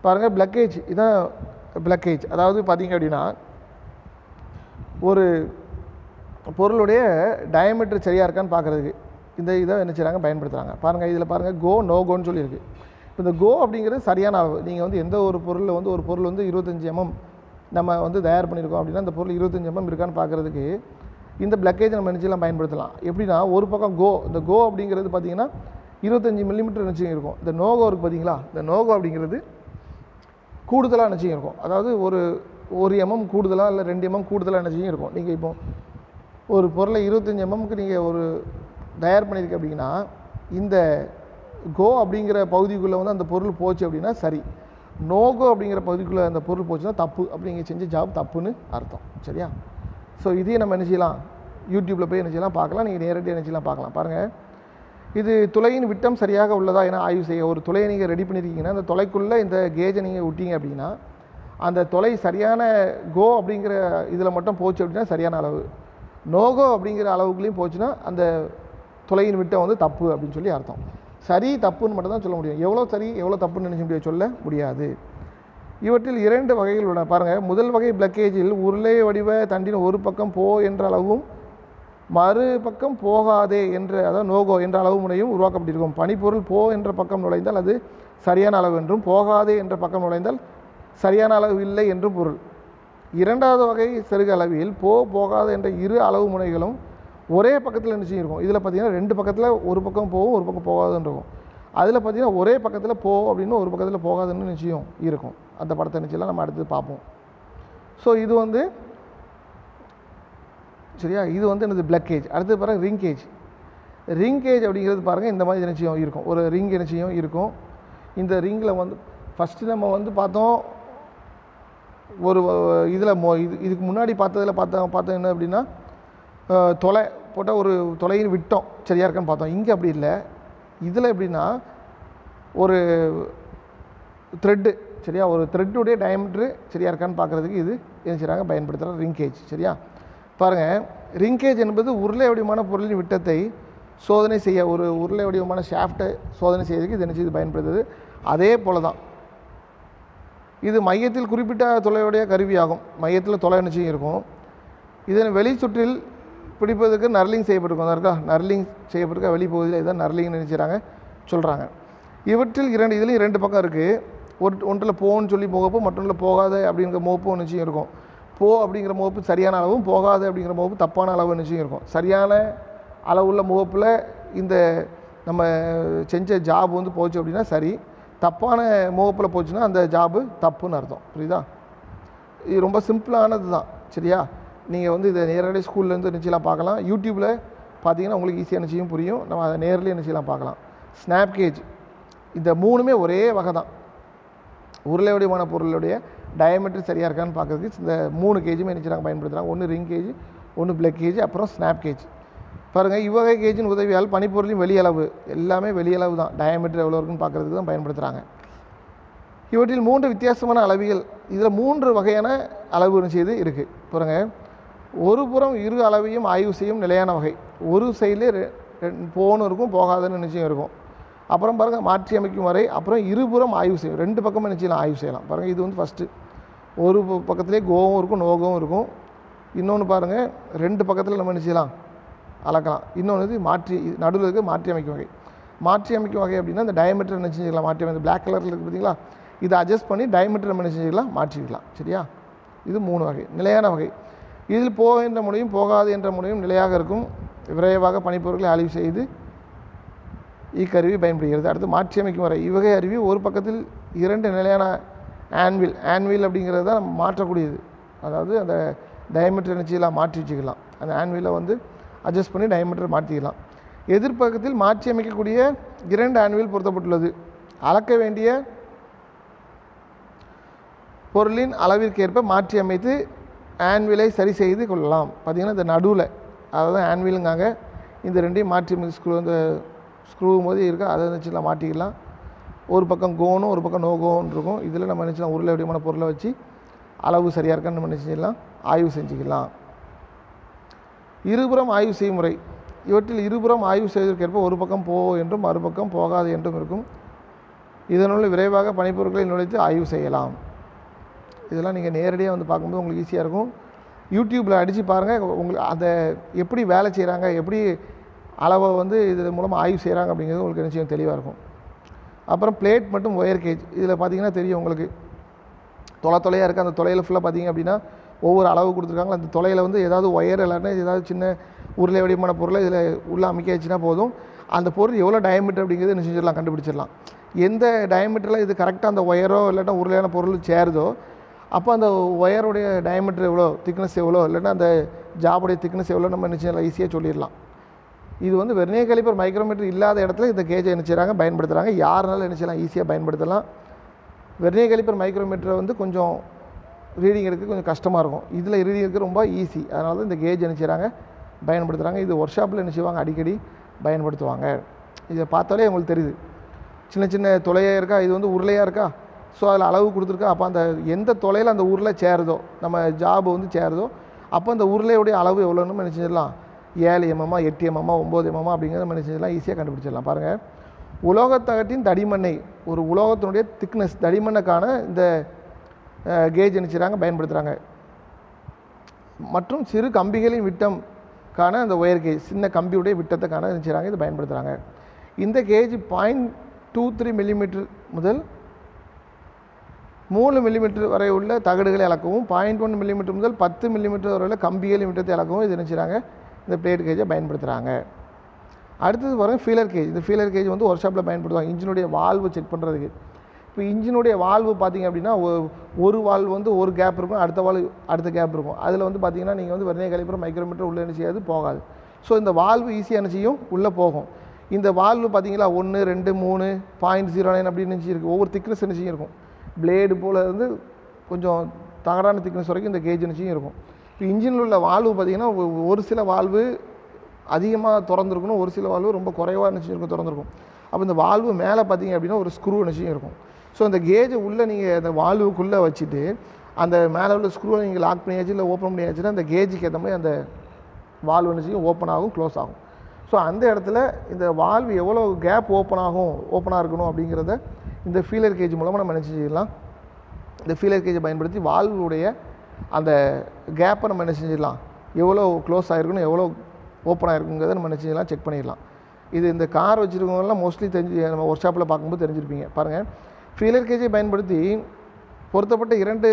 பாருங்கள் பிளக்கேஜ் இதான் பிளக்கேஜ் அதாவது பார்த்தீங்க அப்படின்னா ஒரு பொருளுடைய டயமீட்டர் சரியாக இருக்கான்னு பார்க்குறதுக்கு இந்த இதை என்ன செய்கிறாங்க பயன்படுத்துகிறாங்க பாருங்கள் இதில் பாருங்கள் கோ நோ கோன்னு சொல்லியிருக்கு. இப்போ இந்த கோ அப்படிங்கிறது சரியான அளவு நீங்கள் வந்து எந்த ஒரு பொருளில் வந்து ஒரு பொருள் வந்து இருபத்தஞ்சி எம்எம் நம்ம வந்து தயார் பண்ணியிருக்கோம் அப்படின்னா அந்த பொருள் இருபத்தஞ்சி எம்எம் இருக்கான்னு பார்க்குறதுக்கு இந்த பிளக்கேஜ் நம்ம நினச்சிலாம் பயன்படுத்தலாம். எப்படின்னா ஒரு பக்கம் கோ இந்த கோ அப்படிங்கிறது பார்த்தீங்கன்னா இருபத்தஞ்சி மில்லிமீட்டர் நிச்சயம் இருக்கும் இந்த நோகோ இருக்குது பார்த்தீங்களா இந்த நோகோ அப்படிங்கிறது கூடுதலாக நிச்சயம் இருக்கும் அதாவது ஒரு ஒரு எம்எம் கூடுதலாக இல்லை ரெண்டு எம்எம் கூடுதலாக நிச்சயம் இருக்கும் நீங்கள் இப்போ ஒரு பொருளை இருபத்தஞ்சி எம்எம்க்கு நீங்கள் ஒரு தயார் பண்ணியிருக்க அப்படின்னா இந்த கோ அப்படிங்கிற பகுதிக்குள்ளே வந்து அந்த பொருள் போச்சு அப்படின்னா சரி. நோகோ அப்படிங்கிற பகுதிக்குள்ளே அந்த பொருள் போச்சுன்னா தப்பு. அப்படி நீங்கள் செஞ்ச ஜாப் தப்புன்னு அர்த்தம். சரியா? ஸோ இதையும் நம்ம என்ன செய்யலாம்? யூடியூப்பில் போய் என்ன செய்யலாம்? பார்க்கலாம். நீங்கள் நேரடியாக என்ன செய்யலாம்? பார்க்கலாம். பாருங்கள் இது துளையின் விட்டம் சரியாக உள்ளதா என ஆய்வு செய்ய ஒரு துளையை நீங்கள் ரெடி பண்ணியிருக்கீங்கன்னா அந்த தொலைக்குள்ளே இந்த கேஜை நீங்கள் விட்டீங்க அப்படின்னா அந்த தொலை சரியான கோ அப்படிங்கிற இதில் மட்டும் போச்சு அப்படின்னா சரியான அளவு. நோகோ அப்படிங்கிற அளவுக்குள்ளேயும் போச்சுன்னா அந்த துளையின் விட்டம் வந்து தப்பு அப்படின்னு சொல்லி அர்த்தம். சரி தப்புன்னு மட்டும் தான் சொல்ல முடியும். எவ்வளோ சரி எவ்வளோ தப்புன்னு நினச்ச முடியாது சொல்ல முடியாது. இவற்றில் இரண்டு வகைகள் உள்ளன. பாருங்கள் முதல் வகை பிளக்கேஜில் உருளை வடிவ தண்டின் ஒரு பக்கம் போ என்ற அளவும் மறுபக்கம் போகாதே என்ற அதாவது நோகோ என்ற அளவு முறையும் உருவாக்கப்பட்டிருக்கும். பனிப்பொருள் போ என்ற பக்கம் நுழைந்தால் அது சரியான அளவு என்றும் போகாதே என்ற பக்கம் நுழைந்தால் சரியான அளவு இல்லை என்றும் பொருள். இரண்டாவது வகை செருக அளவில் போ போகாத என்ற இரு அளவு முனைகளும் ஒரே பக்கத்தில் நினச்சி இருக்கும். இதில் பார்த்தீங்கன்னா ரெண்டு பக்கத்தில் ஒரு பக்கம் போகும் ஒரு பக்கம் போகாதுன்னு இருக்கும். அதில் பார்த்தீங்கன்னா ஒரே பக்கத்தில் போ அப்படின்னு ஒரு பக்கத்தில் போகாதுன்னு நிச்சயம் இருக்கும். அந்த படத்தை நிச்சயம் நம்ம அடுத்து பார்ப்போம். ஸோ இது வந்து சரியா? இது வந்து என்னது? பிளக் கேஜ் அடுத்து பாருங்கள் ரிங் கேஜ் ரிங் கேஜ் அப்படிங்கிறது பாருங்கள் இந்த மாதிரி நிச்சயம் இருக்கும். ஒரு ரிங் நிச்சயம் இருக்கும். இந்த ரிங்கில் வந்து ஃபஸ்ட்டு நம்ம வந்து பார்த்தோம் ஒரு இதில் மோ இது இதுக்கு முன்னாடி பார்த்ததில் பார்த்தா பார்த்தா என்ன அப்படின்னா தொலை போட்டால் ஒரு தொலைன்னு விட்டோம். சரியாக இருக்கான்னு பார்த்தோம். இங்கே அப்படி இல்லை. இதில் எப்படின்னா ஒரு த்ரெட்டு சரியா? ஒரு த்ரெட்டுடைய டயமீட்ரு சரியாக இருக்கான்னு பார்க்குறதுக்கு இது என்ன செய்கிறாங்க பயன்படுத்துகிற ரிங்கேஜ் சரியா? பாருங்கள் ரிங்கேஜ் என்பது உருளை வடிவமான பொருளின் விட்டத்தை சோதனை செய்ய ஒரு உருளை வடிவமான ஷாஃப்ட்டை சோதனை செய்யறதுக்கு இது என்ன செய்து பயன்படுத்துது. அதே போல தான் இது மையத்தில் குறிப்பிட்ட துளையுடைய கருவியாகும். மையத்தில் தொலை நிச்சயம் இருக்கும். இதன் வெளி சுற்றில் பிடிப்பதற்கு நர்லிங் செய்யப்பட்டிருக்கும். இருக்கா நர்லிங் செய்யப்பட்டிருக்க வெளிப்பகுதியில் இதான் நர்லிங் நினைச்சாங்க சொல்கிறாங்க இவற்றில் இரண்டு இதுலேயும் ரெண்டு பக்கம் இருக்குது ஒரு ஒன்றில் போன்னு சொல்லி முகப்பு மற்றொன்றில் போகாத அப்படிங்கிற முகப்பும் நிச்சயம் இருக்கும். போ அப்படிங்கிற முகப்பு சரியான அளவும் போகாது அப்படிங்கிற முகப்பு தப்பான அளவு நிச்சயம் இருக்கும். சரியான அளவுள்ள முகப்பில் இந்த நம்ம செஞ்ச ஜாப் வந்து போச்சு அப்படின்னா சரி. தப்பான முகப்பில் போச்சுன்னா அந்த ஜாபு தப்புன்னு அர்த்தம். புரியுதா? இது ரொம்ப சிம்பிளானது தான். சரியா? நீங்கள் வந்து இதை நேரடி ஸ்கூல்லேருந்து என்ன பார்க்கலாம். யூடியூப்பில் பார்த்தீங்கன்னா உங்களுக்கு ஈஸியாக என்ன புரியும். நம்ம அதை நேரில் என்ன பார்க்கலாம். ஸ்னாப் கேஜ் இந்த மூணுமே ஒரே வகை தான். உருளை வடிவமான பொருளுடைய டயமெட்ரி சரியாக இருக்கான்னு பார்க்குறதுக்கு இந்த மூணு கேஜுமே என்ன நாங்கள் பயன்படுத்துகிறாங்க ஒன்று ரிங் கேஜ் ஒன்று பிளக் கேஜ் அப்புறம் ஸ்னாப் கேஜ் பாருங்கள் இவ்வகை கேஜின் உதவியால் பனிப்பொருளின் வெளியளவு எல்லாமே வெளியளவு தான். டயமீட்டர் எவ்வளோ இருக்குன்னு பார்க்குறதுக்கு தான் பயன்படுத்துகிறாங்க இவற்றில் மூன்று வித்தியாசமான அளவிகள் இதில் மூன்று வகையான அளவு செய்து இருக்குது பாருங்க ஒரு புறம் இரு அளவையும் ஆய்வு செய்யும் நிலையான வகை. ஒரு சைடில் போகணும் இருக்கும் போகாதுன்னு நிச்சயம் இருக்கும். அப்புறம் பாருங்கள் மாற்றி அமைக்கும் வரை அப்புறம் இருபுறம் ஆய்வு செய்யும். ரெண்டு பக்கமும் நிச்சயம் ஆய்வு செய்யலாம். பாருங்கள் இது வந்து ஃபஸ்ட்டு ஒரு ப- பக்கத்திலே கோவும் இருக்கும் நோகவும் இருக்கும். இன்னொன்று பாருங்கள் ரெண்டு பக்கத்தில் நம்ம என்ன அளக்கலாம். இன்னொன்று இது மாற்றி நடுவில் இருக்க மாற்றி அமைக்கும் வகை. மாற்றி அமைக்கும் வகை அப்படின்னா இந்த டயமீட்டர் என்ன செஞ்சுக்கலாம்? மாற்றி அமைந்து பிளாக் கலரில் இருக்குது பார்த்தீங்களா? இதை அட்ஜஸ்ட் பண்ணி டயமீட்டர் நம்ம என்ன செஞ்சுக்கலாம்? மாற்றிக்கலாம் சரியா? இது மூணு வகை. நிலையான வகை. இதில் போகின்ற முறையும் போகாது என்ற முறையும் நிலையாக இருக்கும். விரைவாக பணிப்பொருட்களை ஆய்வு செய்து இக்கருவி பயன்படுகிறது. அடுத்து மாற்றி அமைக்கும் வரை. இவ்வகை அருவி ஒரு பக்கத்தில் இரண்டு நிலையான ஆன்வில் ஆன்வில் அப்படிங்கிறது தான் நம்ம மாற்றக்கூடியது. அதாவது அந்த டயமீட்டர் நிச்சயலாம் மாற்றி வச்சுக்கலாம். அந்த ஆன்விலை வந்து அட்ஜஸ்ட் பண்ணி டயமீட்டர் மாற்றிக்கலாம் எதிர்ப்பக்கத்தில் மாற்றி அமைக்கக்கூடிய இரண்டு ஆன்வில் பொருத்தப்பட்டுள்ளது. அளக்க வேண்டிய பொருளின் அளவிற்கேற்ப மாற்றி அமைத்து ஆன்விலை சரி செய்து கொள்ளலாம். பார்த்தீங்கன்னா இந்த நடுவில் அதாவது ஆன்விலுங்காங்க இந்த ரெண்டையும் மாற்றி அமைத்து ஸ்க்ரூ இந்த ஸ்க்ரூ போது இருக்கா அதை வச்சுலாம் மாட்டிக்கலாம். ஒரு பக்கம் கோனும் ஒரு பக்கம் நோ கோன்னு இருக்கும். இதில் நம்ம நினச்சலாம் உருளை வடிவமான பொருளை வச்சு அளவு சரியாக இருக்கான்னு நம்ம என்ன ஆய்வு செஞ்சுக்கலாம். இருபுறம் ஆய்வு செய்யும் முறை. இவற்றில் இருபுறம் ஆய்வு செய்வதற்கேற்ப ஒரு பக்கம் போ என்றும் மறுபக்கம் போகாது என்றும் இருக்கும். இதனுள் விரைவாக பணிப்பொருட்களை நுழைத்து ஆய்வு செய்யலாம். இதெல்லாம் நீங்கள் நேரடியாக வந்து பார்க்கும்போது உங்களுக்கு ஈஸியாக இருக்கும். யூடியூப்பில் அடித்து பாருங்கள் உங்களுக்கு அதை எப்படி வேலை செய்கிறாங்க எப்படி அளவை வந்து இது மூலமாக ஆய்வு செய்கிறாங்க அப்படிங்கிறது உங்களுக்கு நிச்சயம் தெளிவாக இருக்கும். அப்புறம் பிளேட் மட்டும் ஒயர் கேஜ் இதில் பார்த்தீங்கன்னா தெரியும் உங்களுக்கு. தொலை தொலையாக இருக்குது அந்த தொலையில் ஃபுல்லாக பார்த்தீங்க அப்படின்னா ஒவ்வொரு அளவு கொடுத்துருக்காங்க. அந்த தொலையில் வந்து ஏதாவது ஒயர் இல்லாட்டினா ஏதாவது சின்ன உருளை வடிவமான பொருளை இதில் உள்ளே அமைக்காச்சுன்னா போதும். அந்த பொருள் எவ்வளோ டயமீட்டர் அப்படிங்கிறது என்ன செஞ்சிடலாம் கண்டுபிடிச்சிடலாம். எந்த டயமீட்டரில் இது கரெக்டாக அந்த ஒயரோ இல்லைன்னா உருளையான பொருள் சேருதோ அப்போ அந்த ஒயருடைய டயமீட்டர் எவ்வளோ திக்னஸ் எவ்வளோ இல்லைன்னா அந்த ஜாபுடைய திக்னஸ் எவ்வளோ நம்ம என்ன செய்யலாம் ஈஸியாக சொல்லிடலாம். இது வந்து வெர்னிய கழிப்பர் மைக்ரோமீட்டர் இல்லாத இடத்துல இந்த கேஜை என்ன செய்கிறாங்க பயன்படுத்துகிறாங்க யாருனாலும் என்ன செய்யலாம் ஈஸியாக பயன்படுத்தலாம். வெர்னிய கழிப்பர் மைக்ரோமீட்டரை வந்து கொஞ்சம் ரீடிங் எடுக்க கொஞ்சம் கஷ்டமாக இருக்கும். இதில் ரீடிங் எடுக்க ரொம்ப ஈஸி அதனால தான் இந்த கேஜ் என்ன செய்கிறாங்க பயன்படுத்துகிறாங்க இது ஒர்க் ஷாப்பில் என்ன செய்வாங்க? அடிக்கடி பயன்படுத்துவாங்க. இதை பார்த்தாலே உங்களுக்கு தெரியுது. சின்ன சின்ன தொலையாக இருக்கா? இது வந்து உருளையாக இருக்கா? ஸோ அதில் அளவு கொடுத்துருக்கா? அப்போ அந்த எந்த தொலையில் அந்த ஊரில் சேருதோ நம்ம ஜாப் வந்து சேருதோ அப்போ அந்த உருளையுடைய அளவு எவ்வளோன்னு நம்ம என்ன செஞ்சிடலாம்? ஏழு எம்எம்மா எட்டு எம்எம்மா ஒம்பது எம்எம்மா அப்படிங்கிறத நம்ம செஞ்சிடலாம்? ஈஸியாக கண்டுபிடிச்சிடலாம். பாருங்கள் உலோகத்தகட்டின் தடிமண்ணை ஒரு உலோகத்தினுடைய திக்னஸ் தடிமண்ணுக்கான இந்த கேஜ் என்ன பயன்படுத்துகிறாங்க மற்றும் சிறு கம்பிகளின் விட்டம் காண அந்த ஒயர் கேஜ் சின்ன கம்பியுடைய விட்டத்தை காண இதை பயன்படுத்துகிறாங்க இந்த gauge point two three millimetre முதல் மூணு மில்லிமீட்டர் வரை உள்ள தகடுகளை அளக்கவும் பாயிண்ட் ஒன் மில்லிமீட்டர் முதல் பத்து மில்லிமீட்டர் வரை உள்ள கம்பிகளின் விட்டத்தை அளக்கவும் இது என்ன இந்த பிளேட் கேஜை பயன்படுத்துகிறாங்க அடுத்தது பாருங்கள் ஃபீலர் கேஜ் இந்த ஃபீலர் கேஜ் வந்து ஒர்க் ஷாப்பில் பயன்படுத்துவாங்க. இன்ஜினுடைய வால்வு செக் பண்ணுறதுக்கு இப்போ இன்ஜினுடைய வால்வு பார்த்தீங்க அப்படின்னா ஒரு வால்வு வந்து ஒரு கேப் இருக்கும் அடுத்த வால்வு அடுத்த கேப் இருக்கும். அதில் வந்து பார்த்தீங்கன்னா நீங்கள் வந்து வெர்னிய கழிப்புற மைக்ரோமீட்டர் உள்ளே என்ன செய்யாது போகாது. ஸோ இந்த வால்வு ஈஸியாக என்ன செய்யும்? உள்ளே போகும். இந்த வால்வு பார்த்தீங்களா ஒன்று ரெண்டு மூணு பாயிண்ட் ஜீரோ நைன் அப்படின்னு இருக்குது ஒவ்வொரு திக்னஸ் என்ன செய்யும்? இருக்கும். பிளேடு போல் வந்து கொஞ்சம் தகடான திக்னஸ் வரைக்கும் இந்த கேஜ் என்ன இருக்கும். இப்போ இன்ஜினில் உள்ள வால்வு பார்த்தீங்கன்னா ஒரு சில வால்வு அதிகமாக திறந்துருக்கணும் ஒரு சில வால்வு ரொம்ப குறைவாக என்ன இருக்கும் திறந்துருக்கும். அப்போ இந்த வால்வு மேலே பார்த்தீங்க அப்படின்னா ஒரு ஸ்க்ரூ நிச்சயம் இருக்கும். ஸோ அந்த கேஜை உள்ளே நீங்கள் அந்த வால்வுக்குள்ளே வச்சுட்டு அந்த மேலே உள்ள ஸ்க்ரூவை நீங்கள் லாக் பண்ணியாச்சு இல்லை ஓப்பன் பண்ணியாச்சுன்னா அந்த கேஜுக்கு ஏற்ற மாதிரி அந்த வால்வு என்ன ஓப்பன் ஆகும் க்ளோஸ் ஆகும். ஸோ அந்த இடத்துல இந்த வால்வு எவ்வளோ கேப் ஓப்பன் ஆகும் ஓப்பனாக இருக்கணும் அப்படிங்கிறத இந்த ஃபீலர் கேஜ் மூலமாக நம்ம என்ன செஞ்சிடலாம் இந்த ஃபீலர் கேஜை பயன்படுத்தி வால்வுடைய அந்த கேப்பை நம்ம என்ன செஞ்சிடலாம்? எவ்வளோ க்ளோஸ் ஆகிருக்கணும் எவ்வளோ ஓப்பன் ஆகிருக்குங்கிறத நம்ம என்ன செஞ்சிடலாம்? செக் பண்ணிடலாம். இது இந்த கார் வச்சுருக்கவங்கலாம் மோஸ்ட்லி தெரிஞ்சு நம்ம ஒர்க் ஷாப்பில் பார்க்கும்போது தெரிஞ்சிருப்பீங்க. பாருங்கள் ஃபீலர் கேஜை பயன்படுத்தி பொருத்தப்பட்ட இரண்டு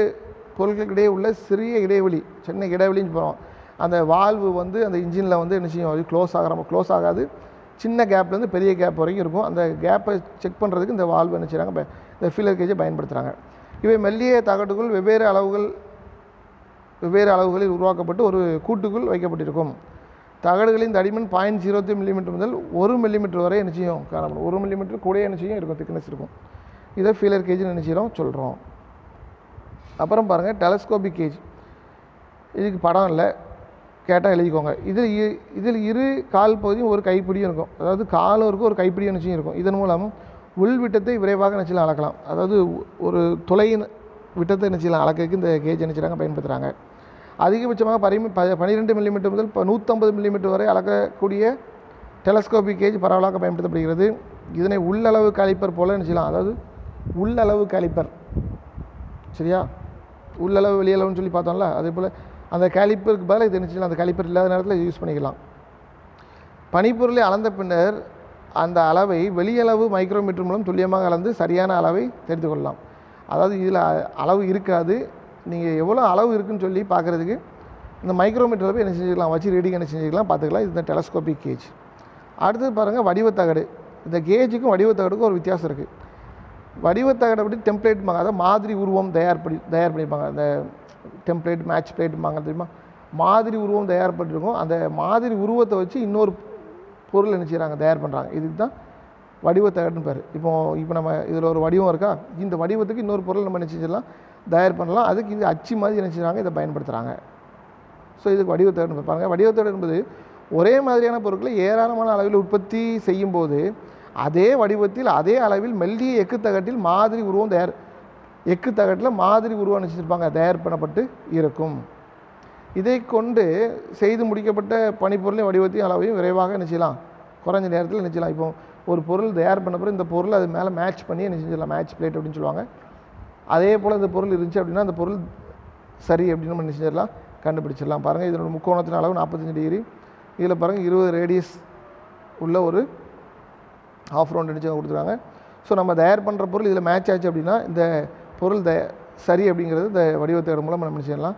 பொருட்களுக்கிடையே உள்ள சிறிய இடைவெளி சின்ன இடைவெளின்னு போகிறோம் அந்த வால்வு வந்து அந்த இன்ஜினில் வந்து என்ன செய்யும்? அது க்ளோஸ் ஆகிற க்ளோஸ் ஆகாது. சின்ன கேப்லேருந்து பெரிய கேப் வரைக்கும் இருக்கும். அந்த கேப்பை செக் பண்ணுறதுக்கு இந்த வால்வு என்ன செய்கிறாங்க இந்த ஃபீலர் கேஜை பயன்படுத்துகிறாங்க இவை மெல்லிய தகட்டுக்குள் வெவ்வேறு அளவுகள் வெவ்வேறு அளவுகளில் உருவாக்கப்பட்டு ஒரு கூட்டுக்குள் வைக்கப்பட்டிருக்கும். தகடுகளின் தடிமன் பாயிண்ட் ஜீரோ த்ரீ மில்லிமீட்டர் முதல் ஒரு மில்லிமீட்டர் வரை என்ன செய்யும்? காணப்படும். ஒரு மில்லிமீட்டர் கூட என்ன செய்யும்? இருக்கும். திக்னஸ் இருக்கும். இதை ஃபீலர் கேஜ்னு நினச்சிடும் சொல்கிறோம் அப்புறம் பாருங்கள் டெலஸ்கோபிக் கேஜ் இதுக்கு படம் இல்லை. கேட்டால் எழுதிக்கோங்க. இதில் இதில் இரு கால் பகுதியும் ஒரு கைப்பிடியும் இருக்கும். அதாவது காலும் இருக்கும் ஒரு கைப்பிடியும் நிச்சயம் இருக்கும். இதன் மூலம் உள் விட்டத்தை விரைவாக நிச்சயம் அளக்கலாம். அதாவது ஒரு துளையின் விட்டத்தை நிச்சயம் அளக்கிறதுக்கு இந்த கேஜ் நிச்சயமாக பயன்படுத்துகிறாங்க அதிகபட்சமாக பரிமி ப பன்னிரெண்டு மில்லிமீட்டர் முதல் இப்போ நூற்றம்பது மில்லிமீட்டர் வரை அளக்கக்கூடிய டெலஸ்கோபிக் கேஜ் பரவலாக பயன்படுத்தப்படுகிறது. இதனை உள்ளளவு கழிப்பர் போல நிச்சயம் அதாவது உள்ளளவு கழிப்பர் சரியா? உள்ளளவு வெளியளவுன்னு சொல்லி பார்த்தோம்ல அதே போல் அந்த கேலிப்பருக்கு பதிலாக இது என்ன அந்த கேலிப்பர் இல்லாத நேரத்தில் யூஸ் பண்ணிக்கலாம். பனிப்பொருளை அளந்த பின்னர் அந்த அளவை வெளியளவு மைக்ரோமீட்டர் மூலம் துல்லியமாக அளந்து சரியான அளவை தெரிந்து கொள்ளலாம். அதாவது இதில் அளவு இருக்காது. நீங்கள் எவ்வளோ அளவு இருக்குன்னு சொல்லி பார்க்குறதுக்கு இந்த மைக்ரோமீட்டரில் போய் என்ன செஞ்சுக்கலாம்? வச்சு ரீடிங் என்ன செஞ்சுக்கலாம்? பார்த்துக்கலாம். இது இந்த டெலஸ்கோபிக் கேஜ் அடுத்தது பாருங்கள் வடிவத்தகடு இந்த கேஜுக்கும் வடிவத்தகடுக்கும் ஒரு வித்தியாசம் இருக்குது வடிவத்தகடை பற்றி டெம்ப்ளேட்பாங்க அதாவது மாதிரி உருவம் தயார் பண்ணி தயார் பண்ணியிருப்பாங்க. அந்த டெம்ப்ளேட் மேட்ச் பிளேட்மாங்க தெரியுமா? மாதிரி உருவம் தயார் அந்த மாதிரி உருவத்தை வச்சு இன்னொரு பொருள் என்ன செய்கிறாங்க தயார் பண்ணுறாங்க இதுக்கு தான் வடிவத்தகடுன்னு பேர். இப்போ இப்போ நம்ம இதில் ஒரு வடிவம் இருக்கா? இந்த வடிவத்துக்கு இன்னொரு பொருள் நம்ம என்ன செஞ்சிடலாம்? தயார் பண்ணலாம். அதுக்கு இது அச்சு மாதிரி என்ன செய்கிறாங்க இதை பயன்படுத்துகிறாங்க ஸோ இதுக்கு வடிவத்தகடுன்னு பார்ப்பாங்க வடிவத்தகடு என்பது ஒரே மாதிரியான பொருட்களை ஏராளமான அளவில் உற்பத்தி செய்யும்போது அதே வடிவத்தில் அதே அளவில் மெல்லிய எக்கு தகட்டில் மாதிரி உருவம் தயார் எக்கு தகட்டில் மாதிரி உருவம் நினச்சிருப்பாங்க தயார் பண்ணப்பட்டு இருக்கும். இதை கொண்டு செய்து முடிக்கப்பட்ட பணிப்பொருளின் வடிவத்தையும் அளவையும் விரைவாக நினச்சிடலாம் குறைஞ்ச நேரத்தில் நினச்சிடலாம் இப்போ ஒரு பொருள் தயார் பண்ண பிறகு இந்த பொருள் அது மேலே மேட்ச் பண்ணி நினச்சிடலாம் செஞ்சிடலாம்? மேட்ச் பிளேட் அப்படின்னு சொல்லுவாங்க. அதே போல் இந்த பொருள் இருந்துச்சு அப்படின்னா அந்த பொருள் சரி அப்படின்னு நம்ம செஞ்சிடலாம்? கண்டுபிடிச்சிடலாம். பாருங்கள் இதனோட முக்கோணத்தின் அளவு நாற்பத்தஞ்சு டிகிரி. இதில் பாருங்கள் இருபது ரேடியஸ் உள்ள ஒரு ஆஃப் ரவுண்ட் அடித்து கொடுத்துருவாங்க ஸோ நம்ம தயார் பண்ணுற பொருள் இதில் மேட்ச் ஆச்சு அப்படின்னா இந்த பொருள் த சரி அப்படிங்கிறது இந்த வடிவத்தேடு மூலம் நம்ம என்ன செய்யலாம்?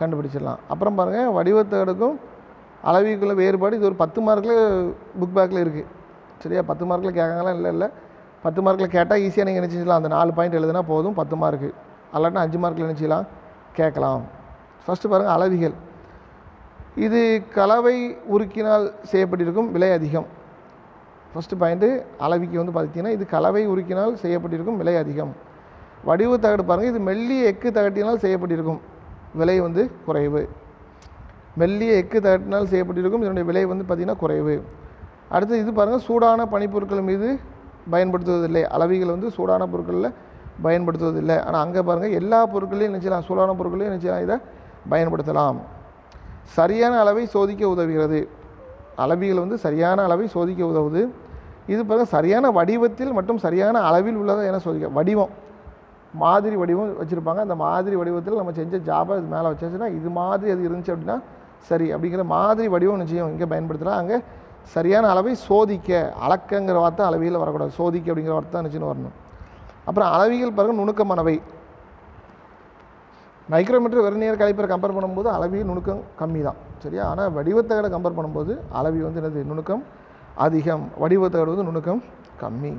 கண்டுபிடிச்சிடலாம். அப்புறம் பாருங்கள் வடிவத்தேடுக்கும் அளவிக்குள்ள வேறுபாடு இது ஒரு பத்து மார்க்கில் புக் பேக்கில் இருக்குது சரியா? பத்து மார்க்கில் கேட்காங்கலாம் இல்லை இல்லை. பத்து மார்க்கில் கேட்டால் ஈஸியாக நீங்கள் நினச்சிக்கலாம் அந்த நாலு பாயிண்ட் எழுதுனா போதும் பத்து மார்க்கு அல்லாட்டினா அஞ்சு மார்க்கில் நினச்சிக்கலாம் கேட்கலாம். ஃபஸ்ட்டு பாருங்கள் அளவிகள். இது கலவை உருக்கினால் செய்யப்பட்டிருக்கும் விலை அதிகம். ஃபஸ்ட்டு பாயிண்ட்டு அளவிக்கு வந்து பார்த்தீங்கன்னா இது கலவை உருக்கினால் செய்யப்பட்டிருக்கும் விலை அதிகம். வடிவு தகடு பாருங்கள் இது மெல்லிய எக்கு தகட்டினால் செய்யப்பட்டிருக்கும். விலை வந்து குறைவு. மெல்லிய எக்கு தகட்டினால் செய்யப்பட்டிருக்கும். இதனுடைய விலை வந்து பார்த்திங்கன்னா குறைவு. அடுத்து இது பாருங்கள் சூடான பனிப்பொருட்கள் மீது பயன்படுத்துவதில்லை. அளவிகள் வந்து சூடான பொருட்களில் பயன்படுத்துவதில்லை. ஆனால் அங்கே பாருங்கள் எல்லா பொருட்களையும் நினச்சலாம். சூடான பொருட்களையும் நினச்சலாம். இதை பயன்படுத்தலாம். சரியான அளவை சோதிக்க உதவுகிறது. அளவிகள் வந்து சரியான அளவை சோதிக்க உதவுது. இது பாருங்கள் சரியான வடிவத்தில் மற்றும் சரியான அளவில் உள்ளதை என சோதிக்க வடிவம். மாதிரி வடிவம் வச்சுருப்பாங்க. அந்த மாதிரி வடிவத்தில் நம்ம செஞ்ச ஜாபை இது மேலே வச்சாச்சுன்னா இது மாதிரி அது இருந்துச்சு அப்படின்னா சரி அப்படிங்கிற மாதிரி வடிவம் நிச்சயம் இங்கே பயன்படுத்தலாம். அங்கே சரியான அளவை சோதிக்க அளக்கங்கிற வார்த்தை அளவியில் வரக்கூடாது. சோதிக்க அப்படிங்கிற வார்த்தை நிச்சயம் வரணும். அப்புறம் அளவிகள் பாருங்கள் நுணுக்கமானவை. மைக்ரோமீட்டர் வெர்னியர் கலைப்பரை கம்பேர் பண்ணும்போது அளவி நுணுக்கம் கம்மி தான் சரியா ஆனால் வடிவத்தகடை கம்பேர் பண்ணும்போது அளவி வந்து என்னது? நுணுக்கம் அதிகம் வடிவத்தை வந்து நுணுக்கம் கம்மி.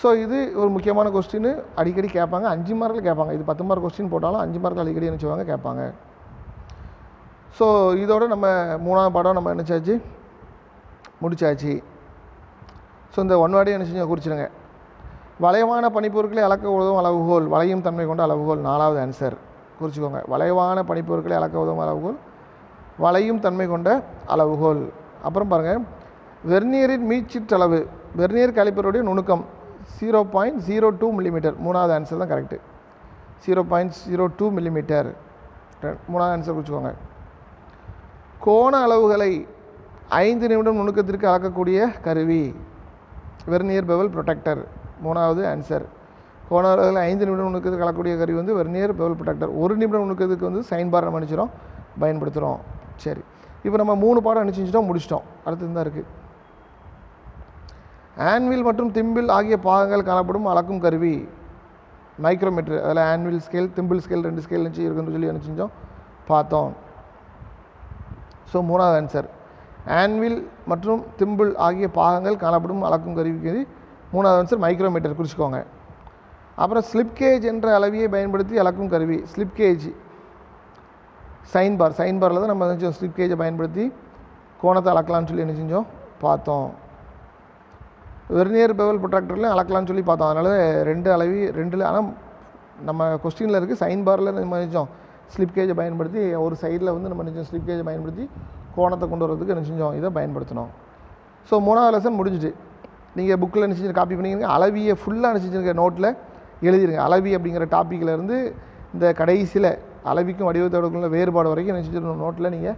ஸோ இது ஒரு முக்கியமான கொஸ்டின் அடிக்கடி கேட்பாங்க. அஞ்சு மார்க்கில் கேட்பாங்க. இது பத்து மார்க் கொஸ்டின் போட்டாலும் அஞ்சு மார்க்கில் அடிக்கடி நினச்சிவாங்க கேட்பாங்க. ஸோ இதோட நம்ம மூணாவது பாடம் நம்ம நினச்சாச்சு? முடிச்சாச்சு. ஸோ இந்த ஒன் வார்டே என்ன செஞ்சு குறிச்சிடுங்க வளைவான பனிப்பொருட்களை அளக்க உதவும் அளவுகோல் வளையும் தன்மை கொண்ட அளவுகோல். நாலாவது ஆன்சர் குறிச்சிக்கோங்க. வளைவான பனிப்பொருட்களை அளக்க உதவும் அளவுகோல் வளையும் தன்மை கொண்ட அளவுகோல். அப்புறம் பாருங்கள் வெர்னியரின் மீச்சிற்றளவு வெர்னியர் கலிப்பருடைய நுணுக்கம். Zero point zero two millimetre மூணாவது ஆன்சர் தான் correct zero point zero two millimetre மூணாவது ஆன்சர் குறிச்சுக்கோங்க கோண அளவுகளை ஐந்து நிமிடம் நுணுக்கத்திற்கு அளக்கக்கூடிய கருவி. வெர்னியர் பெவல் ப்ரொடெக்டர் மூணாவது ஆன்சர் கோண அளவுகளை ஐந்து நிமிடம் நுணுக்கத்துக்கு அளக்கக்கூடிய கருவி வந்து வெர்னியர் பெவல் ப்ரொடெக்டர் ஒரு நிமிடம் நுணுக்கத்துக்கு வந்து சைன் பார் நம்ம நினச்சிடும் பயன்படுத்துகிறோம் சரி. இப்போ நம்ம மூணு பாடம் அனுப்பிச்சிட்டோம் முடிச்சிட்டோம். அடுத்து தான் இருக்குது ஆன்வில் மற்றும் திம்பிள் ஆகிய பாகங்கள் காணப்படும் அளக்கும் கருவி. மைக்ரோமீட்டர் அதில் ஆன்வில் ஸ்கேல் திம்பிள் ஸ்கேல் ரெண்டு ஸ்கேல் இருந்துச்சு இருக்குன்னு சொல்லி என்ன செஞ்சோம் பார்த்தோம். ஸோ மூணாவது ஆன்சர் ஆன்வில் மற்றும் திம்பிள் ஆகிய பாகங்கள் காணப்படும் அளக்கும் கருவிக்கு மூணாவது ஆன்சர் மைக்ரோமீட்டர் குறிச்சிக்கோங்க. அப்புறம் ஸ்லிப்கேஜ் என்ற அளவியை பயன்படுத்தி அளக்கும் கருவி. ஸ்லிப்கேஜ் சைன் பார் சைன் பாரில் தான் நம்ம என்ன செஞ்சோம் ஸ்லிப் கேஜை பயன்படுத்தி கோணத்தை அளக்கலாம்னு சொல்லி என்ன செஞ்சோம் பார்த்தோம். வெர்னியர் பெவல் ப்ரொட்ராக்டர்லையும் அளக்கலாம்னு சொல்லி பார்த்தோம். அதனால ரெண்டு அளவி ரெண்டில் ஆனால் நம்ம கொஸ்டினில் இருக்குது சைன் பாரில் நம்ம நினச்சோம். ஸ்லிப் கேஜை பயன்படுத்தி ஒரு சைடில் வந்து நம்ம நினச்சோம் ஸ்லிப் கேஜை பயன்படுத்தி கோணத்தை கொண்டு வரதுக்கு என்ன செஞ்சோம் இதை பயன்படுத்தணும் ஸோ மூணாவது லெசன் முடிஞ்சிட்டு. நீங்கள் புக்கில் நினச்சி காப்பி பண்ணிக்கிறீங்க. அளவியை ஃபுல்லாக நினச்சிருக்க நோட்டில் எழுதிருங்க. அளவி அப்படிங்கிற டாப்பிக்கில் இருந்து இந்த கடைசியில் அளவிக்கும் வடிவத்தோடுக்குள்ள வேறுபாடு வரைக்கும் நினச்சிட்டு நோட்டில் நீங்கள்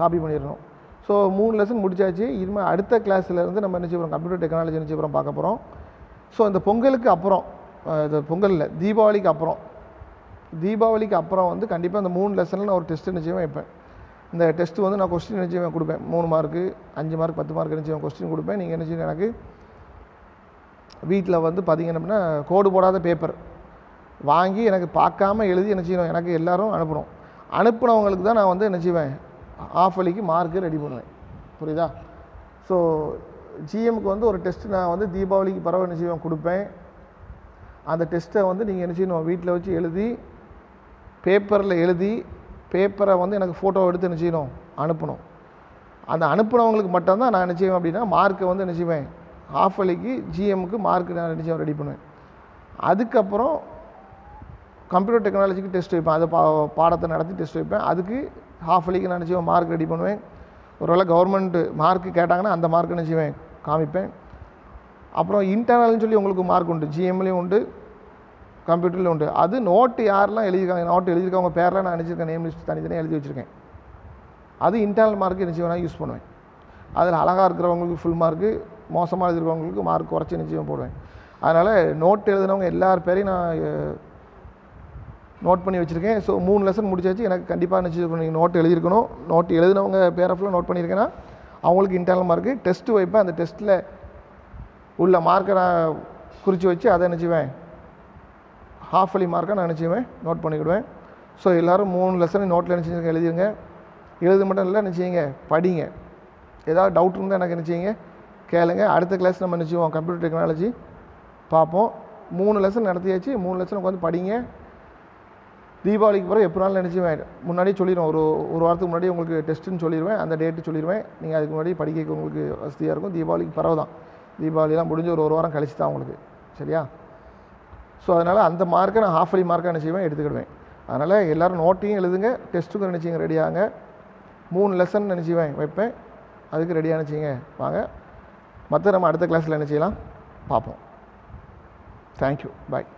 காப்பி பண்ணிடணும். ஸோ மூணு லெசன் முடிச்சாச்சு. இனிமேல் அடுத்த கிளாஸில் இருந்து நம்ம என்ன செய்வோம் கம்ப்யூட்டர் டெக்னாலஜி என்ன செய்வோம் பார்க்க போகிறோம் ஸோ இந்த பொங்கலுக்கு அப்புறம் இது பொங்கல் இல்லை தீபாவளிக்கு அப்புறம் தீபாவளிக்கு அப்புறம் வந்து கண்டிப்பாக அந்த மூணு லெசனில் நான் ஒரு டெஸ்ட் நிச்சயமாக வைப்பேன். இந்த டெஸ்ட்டு வந்து நான் கொஸ்டின் நிச்சயமாக கொடுப்பேன். மூணு மார்க்கு அஞ்சு மார்க் பத்து மார்க் நிச்சயம் கொஸ்டின் கொடுப்பேன். நீங்கள் என்ன செய்யணும் எனக்கு? வீட்டில் வந்து பார்த்தீங்கன்னு அப்படின்னா கோடு போடாத பேப்பர் வாங்கி எனக்கு பார்க்காம எழுதி என்ன செய்யணும்? எனக்கு எல்லாரும் அனுப்பணும். அனுப்புனவங்களுக்கு தான் நான் வந்து என்ன செய்வேன்? ஆஃப் அலிக்கு மார்க்கு ரெடி பண்ணுவேன். புரியுதா? ஸோ ஜிஎம்க்கு வந்து ஒரு டெஸ்ட் நான் வந்து தீபாவளிக்கு பறவை என்ன செய்வேன்? கொடுப்பேன். அந்த டெஸ்ட்டை வந்து நீங்கள் என்ன செய்யணும்? வீட்டில் வச்சு எழுதி பேப்பரில் எழுதி பேப்பரை வந்து எனக்கு ஃபோட்டோ எடுத்து என்ன செய்யணும்? அனுப்பணும். அந்த அனுப்புனவங்களுக்கு மட்டும்தான் நான் என்ன செய்வேன் அப்படின்னா மார்க்கை வந்து என்ன செய்வேன்? ஆஃப் அலிக்கு ஜிஎம்க்கு மார்க் நான் என்ன செய்வேன்? ரெடி பண்ணுவேன். அதுக்கப்புறம் கம்ப்யூட்டர் டெக்னாலஜிக்கு டெஸ்ட் வைப்பேன். அதை பா பாடத்தை நடத்தி டெஸ்ட் வைப்பேன். அதுக்கு ஹாஃப் அலிக்கு நான் நினச்சிவேன் மார்க் ரெடி பண்ணுவேன். ஒருவேளை கவர்மெண்ட்டு மார்க்கு கேட்டாங்கன்னா அந்த மார்க் நினச்சிவேன் காமிப்பேன். அப்புறம் இன்டர்னல்னு சொல்லி உங்களுக்கு மார்க் உண்டு. ஜிஎம்லேயும் உண்டு. கம்ப்யூட்டர்லேயும் உண்டு. அது நோட்டு யாரெல்லாம் எழுதியிருக்காங்க? நோட்டு எழுதியிருக்கவங்க பேரெலாம் நான் நினச்சிருக்கேன். நேம் லிஸ்ட் தனித்தனியாக எழுதி வச்சுருக்கேன். அது இன்டர்னல் மார்க்கு என்ன செய்வேன் யூஸ் பண்ணுவேன். அதில் அழகாக இருக்கிறவங்களுக்கு ஃபுல் மார்க்கு மோசமாக இருக்கிறவங்களுக்கு மார்க் குறைச்சி நிச்சயம் போடுவேன். அதனால் நோட்டு எழுதினவங்க எல்லார் பேரையும் நான் நோட் பண்ணி வச்சுருக்கேன். ஸோ மூணு லெசன் முடிச்சாச்சு. எனக்கு கண்டிப்பாக நினச்சி நீங்கள் நோட் எழுதியிருக்கணும். நோட் எழுதினவங்க பேரஃபில் நோட் பண்ணியிருக்கேன்னா அவங்களுக்கு இன்டர்னல் மார்க்கு டெஸ்ட்டு வைப்பேன். அந்த டெஸ்ட்டில் உள்ள மார்க்கை நான் குறித்து வச்சு அதை நினச்சிவேன் ஹாஃப் அலி மார்க்கை நான் நினச்சிவேன் நோட் பண்ணிக்கிடுவேன். ஸோ எல்லோரும் மூணு லெசன் நோட்டில் நினச்சி எழுதிருங்க. எழுத மட்டும் இல்லை நினச்சிங்க படிங்க. ஏதாவது டவுட் இருந்தால் எனக்கு நினச்சிங்க கேளுங்க. அடுத்த கிளாஸ் நம்ம நினச்சிவோம் கம்ப்யூட்டர் டெக்னாலஜி பார்ப்போம். மூணு லெசன் நடத்தியாச்சு. மூணு லெசன் உட்காந்து படிங்க. தீபாவளிக்கு பிறகு எப்படினாலும் நினச்சிவேன் முன்னாடியே சொல்லிடுவேன் ஒரு ஒரு வாரத்துக்கு முன்னாடி உங்களுக்கு டெஸ்ட்டுன்னு சொல்லிடுவேன் அந்த டேட்டு சொல்லிடுவேன் நீங்கள் அதுக்கு முன்னாடி படிக்க உங்களுக்கு வசதியாக இருக்கும். தீபாவளிக்கு பிறகு தான். தீபாவளிலாம் முடிஞ்சு ஒரு ஒரு வாரம் கழிச்சு தான் உங்களுக்கு. சரியா? ஸோ அதனால் அந்த மார்க்கை நான் ஹாஃப் அலி மார்க்காக என்ன செய்வேன்? எடுத்துக்கிடுவேன். அதனால் எல்லோரும் நோட்டையும் எழுதுங்க. டெஸ்ட்டுக்கும் நினச்சிங்க ரெடியாங்க மூணு லெசன் நினச்சிவேன். வைப்பேன். அதுக்கு ரெடியாக நினச்சிங்க வாங்க. மற்ற நம்ம அடுத்த கிளாஸில் என்ன செய்யலாம்? பார்ப்போம். Thank you bye